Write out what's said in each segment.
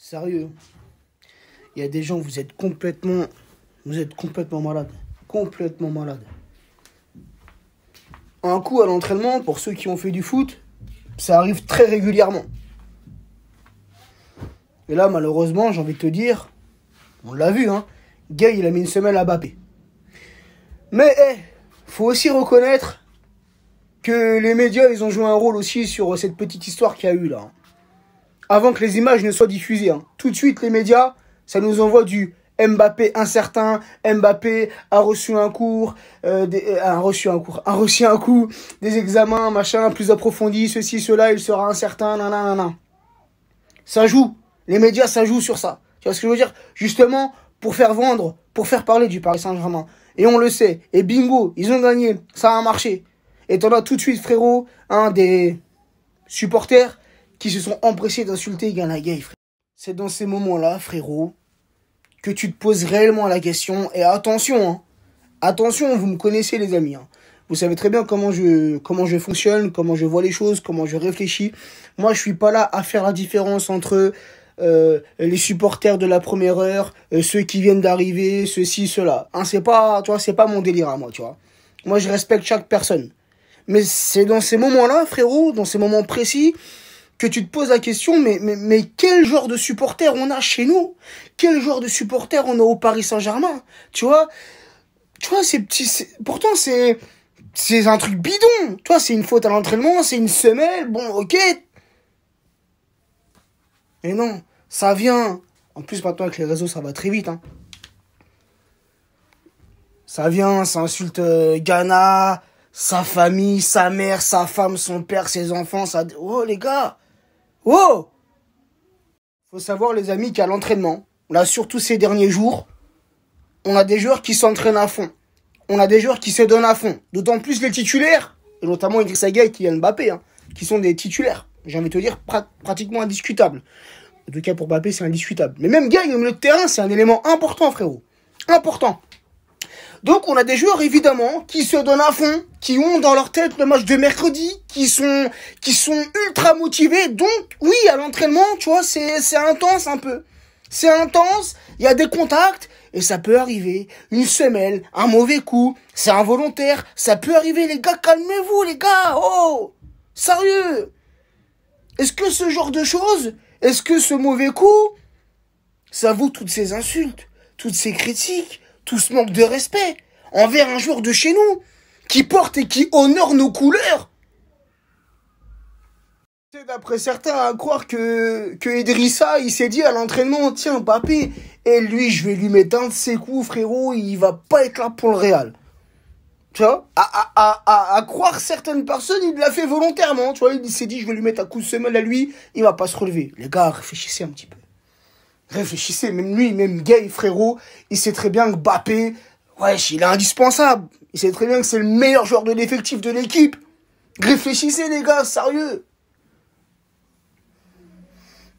Sérieux. Il y a des gens, vous êtes complètement. Vous êtes complètement malade. Complètement malade. Un coup à l'entraînement, pour ceux qui ont fait du foot, ça arrive très régulièrement. Et là, malheureusement, j'ai envie de te dire, on l'a vu, hein. Gay, il a mis une semaine à Bappé. Mais, eh, faut aussi reconnaître que les médias, ils ont joué un rôle aussi sur cette petite histoire qu'il y a eu là. Avant que les images ne soient diffusées. hein. Tout de suite, les médias, ça nous envoie du Mbappé incertain, Mbappé a reçu un cours, euh, des- euh, a reçu un cours, a reçu un coup, des examens, machin, plus approfondis, ceci, cela, il sera incertain, nanana. Ça joue. Les médias, ça joue sur ça. Tu vois ce que je veux dire? Justement, pour faire vendre, pour faire parler du Paris Saint-Germain. Et on le sait. Et bingo, ils ont gagné. Ça a marché. Et t'en as tout de suite, frérot, un des supporters qui se sont empressés d'insulter Gana Gay, frère. C'est dans ces moments-là, frérot, que tu te poses réellement la question. Et attention, hein. Attention, vous me connaissez, les amis. hein. Vous savez très bien comment je, comment je fonctionne, comment je vois les choses, comment je réfléchis. Moi, je suis pas là à faire la différence entre euh, les supporters de la première heure, euh, ceux qui viennent d'arriver, ceci, cela. Hein, c'est pas, tu vois, c'est pas mon délire à moi, tu vois. Moi, je respecte chaque personne. Mais c'est dans ces moments-là, frérot, dans ces moments précis, que tu te poses la question, mais, mais, quel genre de supporter on a chez nous? Quel genre de supporter on a au Paris Saint-Germain? Tu vois? Tu vois, c'est petit... c'est- Pourtant, c'est... C'est un truc bidon. Tu vois, c'est une faute à l'entraînement, c'est une semelle, bon, ok. Mais non, ça vient. En plus, maintenant, avec les réseaux, ça va très vite, hein. Ça vient, ça insulte euh, Ghana, sa famille, sa mère, sa femme, son père, ses enfants, ça... Oh, les gars Oh Faut savoir, les amis, qu'à l'entraînement, là, surtout ces derniers jours, on a des joueurs qui s'entraînent à fond. On a des joueurs qui se donnent à fond. D'autant plus les titulaires, et notamment Idrissa Gueye et Kylian Mbappé, hein, qui sont des titulaires. J'ai envie de te dire, pra- pratiquement indiscutables. En tout cas, pour Mbappé, c'est indiscutable. Mais même Gueye au milieu de terrain, c'est un élément important, frérot. Important. Donc on a des joueurs évidemment qui se donnent à fond, qui ont dans leur tête le match de mercredi, qui sont ultra motivés. Donc oui, à l'entraînement, tu vois, c'est c'est intense un peu. C'est intense, il y a des contacts et ça peut arriver une semelle, un mauvais coup, c'est involontaire, ça peut arriver les gars, calmez-vous les gars. Oh Sérieux Est-ce que ce genre de choses, est-ce que ce mauvais coup ça vaut toutes ces insultes, toutes ces critiques, tout ce manque de respect envers un joueur de chez nous qui porte et qui honore nos couleurs. D'après certains à croire que, que Idrissa, il s'est dit à l'entraînement, tiens, papé, et lui, je vais lui mettre un de ses coups, frérot, il va pas être là pour le Real. Tu vois? À, à, à, à croire certaines personnes, il l'a fait volontairement, tu vois, il s'est dit, je vais lui mettre un coup de semelle à lui, il va pas se relever. Les gars, réfléchissez un petit peu. Réfléchissez, même lui, même Gay, frérot, il sait très bien que Bappé, wesh, il est indispensable. Il sait très bien que c'est le meilleur joueur de l'effectif de l'équipe. Réfléchissez, les gars, sérieux.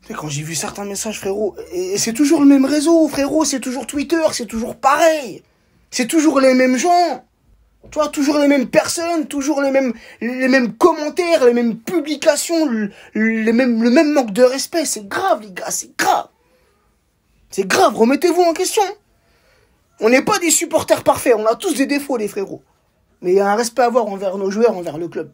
Sais, Quand j'ai vu certains messages, frérot, et c'est toujours le même réseau, frérot, c'est toujours Twitter, c'est toujours pareil. C'est toujours les mêmes gens. Tu vois, toujours les mêmes personnes, toujours les mêmes, les mêmes commentaires, les mêmes publications, le même manque de respect. C'est grave, les gars, c'est grave. C'est grave, remettez-vous en question. On n'est pas des supporters parfaits, on a tous des défauts, les frérots. Mais il y a un respect à avoir envers nos joueurs, envers le club.